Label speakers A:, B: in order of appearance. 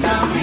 A: down.